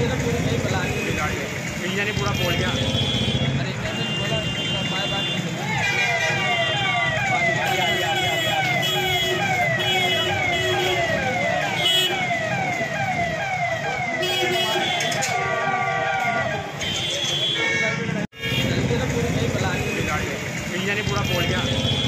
मियाँ ने पूरा बोल गया मियाँ ने पूरा बोल गया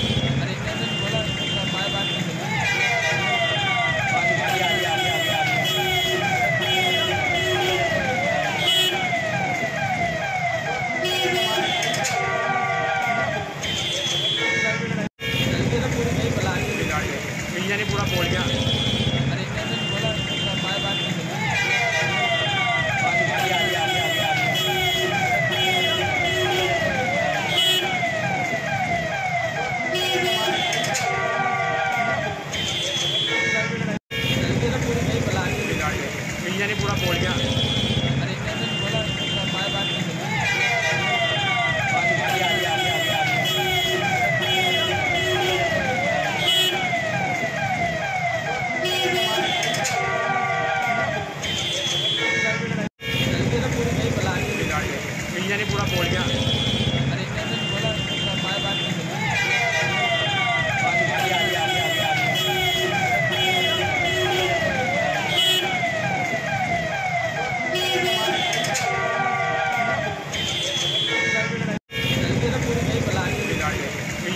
अरीजा ने पूरा बोल गया पूरा बोल गया